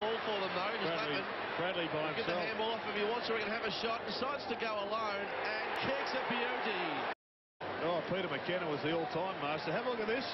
ball for them though. Just Bradley, Bradley by himself. Get the handball off if he wants to. He can have a shot. Decides to go alone and kicks a beauty. Oh, Peter McKenna was the all-time master. Have a look at this.